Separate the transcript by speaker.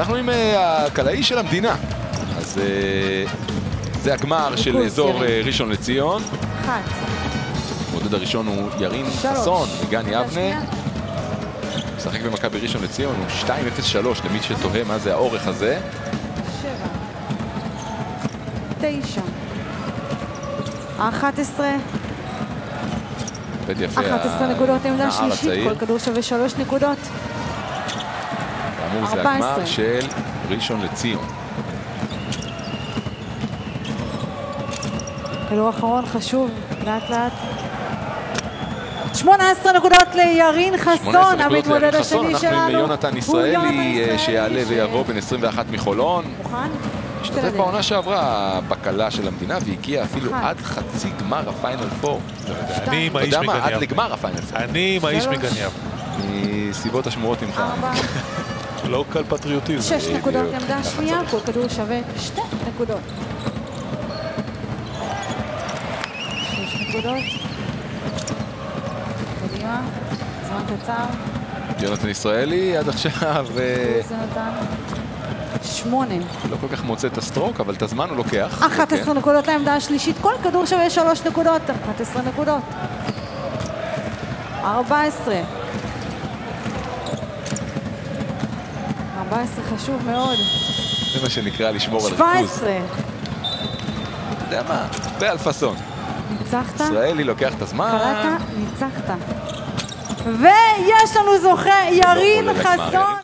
Speaker 1: אנחנו עם אה, הקלעי של המדינה. אז אה, זה הגמר של אזור. אה, ראשון לציון.
Speaker 2: אחת.
Speaker 1: המודד הראשון הוא ירין. חסון מגן יבנה. משחק במכבי ראשון לציון, הוא 2.03 למי שתוהה מה זה האורך הזה.
Speaker 2: תשע. אחת עשרה.
Speaker 1: עובד יפה.
Speaker 2: 11 נקודות עמדה שלישית. כל כדור שווה שלוש נקודות.
Speaker 1: כאמור זה
Speaker 2: 14.
Speaker 1: הגמר של ראשון לציון.
Speaker 2: כדור אחרון חשוב, לאט לאט. 18 נקודות לירין
Speaker 1: 18
Speaker 2: חסון, המתמודד השני
Speaker 1: אנחנו עם
Speaker 2: שלנו.
Speaker 1: יונתן ישראלי אה,
Speaker 2: ישראלי,
Speaker 1: שיעלה ויבוא בן 21 מחולון.
Speaker 2: מוכן?
Speaker 1: השתתף. בעונה שעברה בקלה של המדינה והגיע אפילו. עד חצי גמר הפיינל פור.
Speaker 3: אני עם
Speaker 1: אתה
Speaker 3: האיש
Speaker 1: יודע מה?
Speaker 3: מגן
Speaker 1: עד
Speaker 3: יבנה.
Speaker 1: לגמר הפיינל פור.
Speaker 3: אני עם האיש
Speaker 2: שלוש.
Speaker 1: מסיבות השמורות ממך.
Speaker 3: לא קל פטריוטיזם.
Speaker 2: שש נקודות
Speaker 1: בדיוק,
Speaker 2: עמדה שנייה. כל כדור שווה שתי נקודות. שש נקודות. קדימה, זמן קצר,
Speaker 1: יונתן ישראלי עד עכשיו אה.
Speaker 2: שמונה.
Speaker 1: לא כל כך מוצא את הסטרוק, אבל את הזמן הוא לוקח.
Speaker 2: 11
Speaker 1: כן.
Speaker 2: נקודות לעמדה השלישית, כל כדור שווה 3 נקודות, 11 נקודות. 14. 14 חשוב מאוד.
Speaker 1: זה מה שנקרא לשמור על ריכוז.
Speaker 2: 17.
Speaker 1: אתה יודע מה? באלפסון.
Speaker 2: ניצחת,
Speaker 1: ישראלי לוקח את הזמן.
Speaker 2: קלעת, ניצחת. ויש לנו זוכה, ירין
Speaker 1: לגמר,
Speaker 2: חסון.